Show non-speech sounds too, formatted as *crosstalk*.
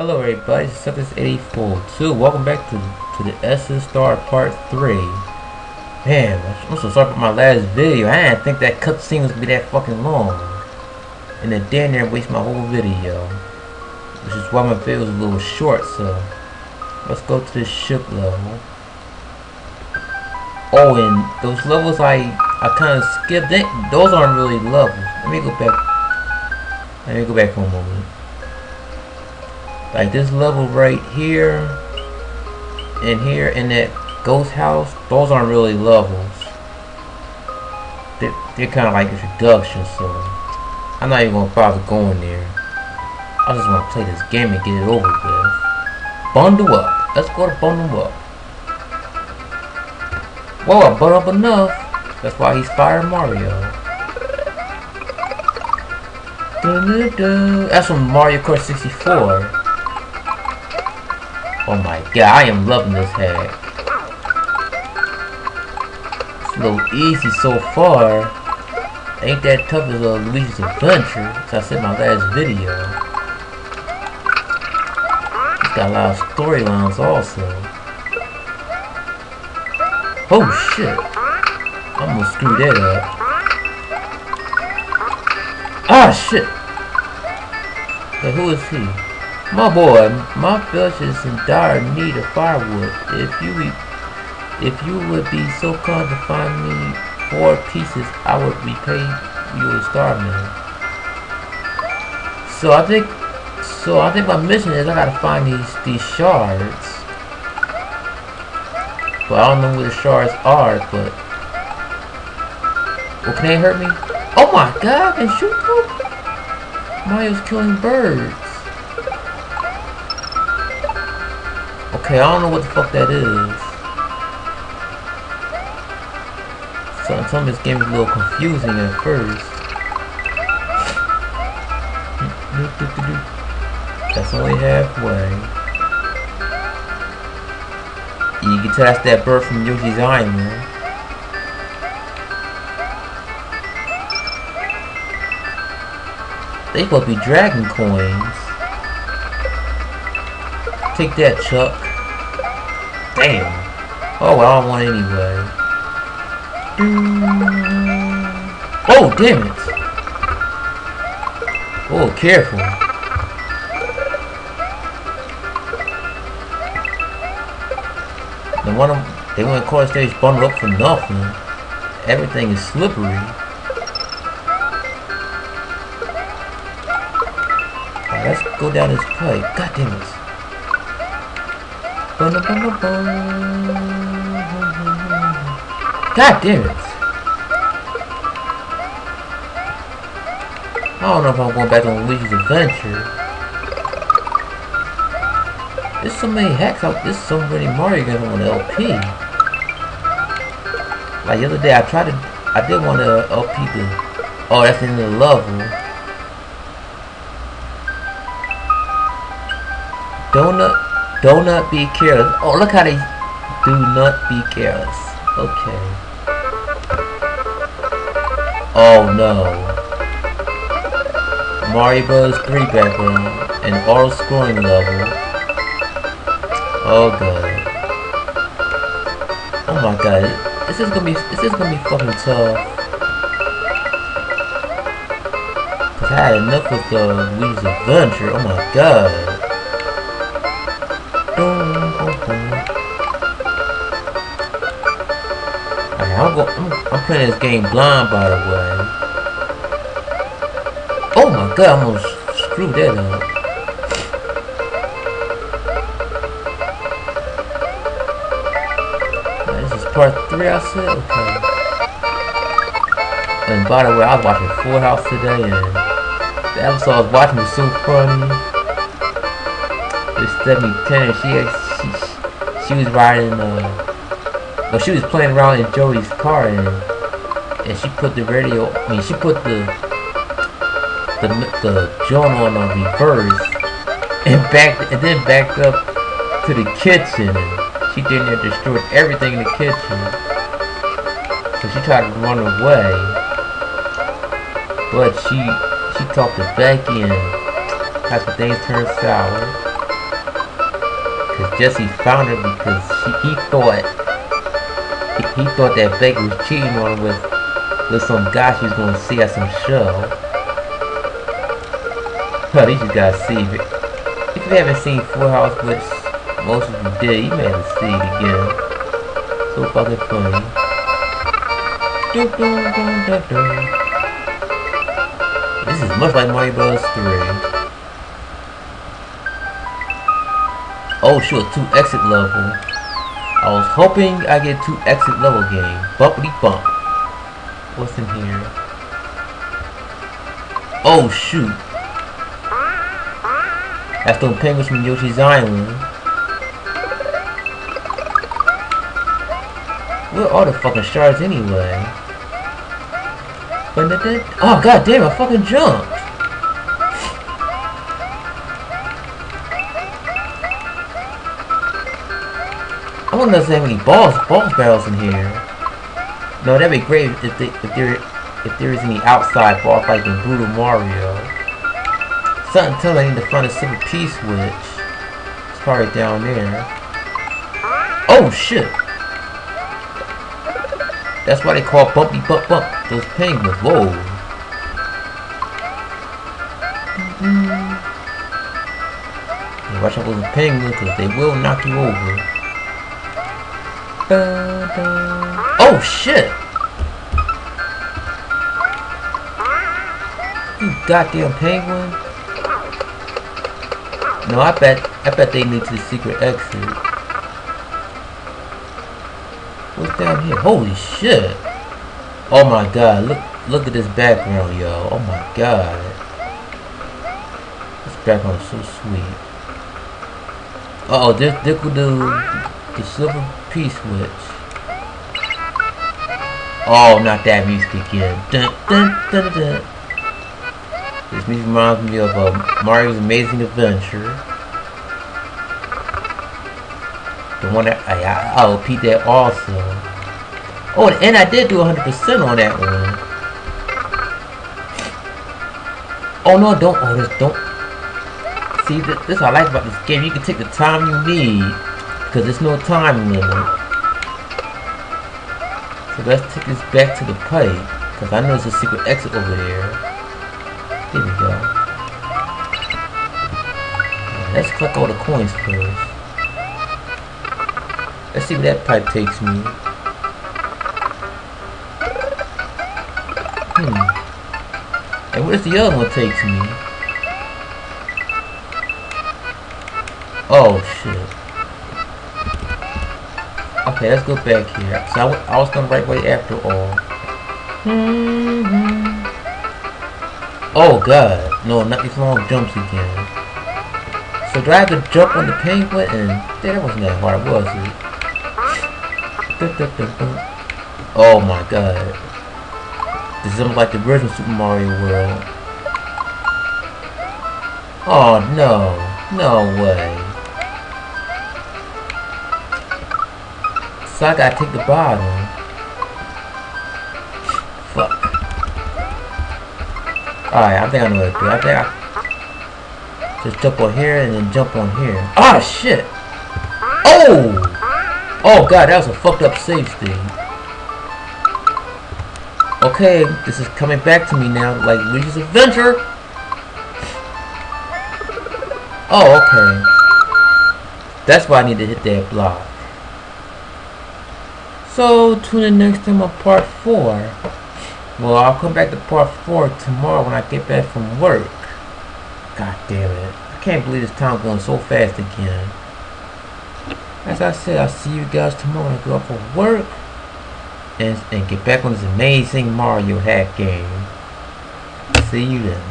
Hello everybody, it's Suckers84 Welcome back to to the Essence Star Part 3. Man, I'm so sorry for my last video. I didn't think that cutscene was gonna be that fucking long. And then damn near waste my whole video. Which is why my video was a little short, so let's go to the ship level. Oh, and those levels I I kind of skipped. They, those aren't really levels. Let me go back. Let me go back for a moment. Like this level right here, and here in that ghost house, those aren't really levels. They're, they're kind of like introductions, so I'm not even gonna bother going there. I just want to play this game and get it over with. Bundle up. Let's go to bundle up. Whoa, I bundled up enough. That's why he's Fire Mario. Dun, dun, dun. That's from Mario Kart 64. Oh my god, I am loving this hack. It's a little easy so far. Ain't that tough as a Luigi's Adventure, as I said in my last video. It's got a lot of storylines also. Oh shit. I'm gonna screw that up. Ah shit! But who is he? My boy, my village is in dire need of firewood. If you if you would be so kind to find me four pieces, I would repay you a star man. So I think so I think my mission is I gotta find these these shards. But I don't know where the shards are, but well can they hurt me? Oh my god, I can shoot them? Mario's killing birds. Okay, I don't know what the fuck that is. So some of this game is a little confusing at first. That's only halfway. You can tell that bird from Yoshi's Island. They supposed to be dragon coins. Take that, Chuck. Damn. Oh, well, I want anyway. Oh, damn it. Oh, careful. The one of they went across stage bundled up for nothing. Everything is slippery. Let's go down this pipe. God damn it. God damn it. I don't know if I'm going back on Luigi's Adventure. There's so many hacks out. There's so many Mario games on LP. Like the other day, I tried to. I did want to LP the. Oh, that's in the level. Donut do not be careless. Oh, look how they do not be careless. Okay. Oh no. Mario Bros. 3 background and auto scrolling level. Oh god. Oh my god. This is gonna be this is gonna be fucking tough. Cause I had enough of the Luigi's Adventure. Oh my god. I'm, go I'm, I'm playing this game blind, by the way. Oh my god, I almost screwed that up. This is part 3, I said? Okay. And by the way, I was watching Full House today, and the episode I was watching was so funny. It's Stephanie Tanner, she, she, she was riding, uh, well, she was playing around in Joey's car and and she put the radio. I mean, she put the the the joint on on reverse and backed and then backed up to the kitchen. And she didn't have destroyed everything in the kitchen. So she tried to run away, but she she talked to Becky and that's when things turned sour. Because Jesse found her because she, he thought he, thought that Baker was cheating on her with with some guy she was to see at some show. But you just gotta see it. If you haven't seen Full House, which most of you did, you may have to see it again. So fucking funny. Dun, dun, dun. This is much like Mario Bros. 3. Oh shoot, two exit level. I was hoping I get two exit level game. Bumpity bump. What's in here? Oh shoot. That's those penguins from Yoshi's Island. Where are the fucking shards anyway? Oh god damn, I fucking jumped! Wonder if have any balls, balls barrels in here. No, that'd be great if, they, if there if there is any outside boss like in Brutal Mario. Something tells me I need to find a silver P switch. It's probably down there. Oh shit! That's why they call bumpy bump bump those penguins. Whoa. Mm-hmm. watch out for the penguins because they will knock you over. Oh shit! You goddamn penguin. No, I bet I bet they need to the secret exit. What's down here? Holy shit! Oh my god, look look at this background, yo. Oh my god. This background is so sweet. Uh oh, this this could the silver P switch. Oh, not that music again. Dun, dun, dun, dun, This music reminds me of uh, Mario's Amazing Adventure. The one that I, I, I'll repeat that also. Oh, and I did do 100% on that one. Oh no, don't, oh this, don't. See, this, this is what I like about this game. You can take the time you need, because there's no time limit. So let's take this back to the pipe, because I know there's a secret exit over there. There we go. Let's collect all the coins first. Let's see where that pipe takes me. Hmm. And where's the other one takes me? Oh shit. Okay, let's go back here. So I, I was going the right way after all. Mm -hmm. Oh god. No, not these long jumps again. So do I have to jump on the and... Yeah, that wasn't that hard, was it? *laughs* Oh my god. This is like the original Super Mario World. Oh no. No way. So I gotta take the bottom. Fuck. Alright, I think I know what to do. I think I just jump on here and then jump on here. Ah oh, shit! Oh! Oh god, that was a fucked up save state. Okay, this is coming back to me now, like Luigi's Adventure. Oh, okay. That's why I need to hit that block. So, tune in next time on part 4. Well, I'll come back to part 4 tomorrow when I get back from work. God damn it. I can't believe this time going so fast again. As I said, I'll see you guys tomorrow when I go up for work and, and get back on this amazing Mario hack game. See you then.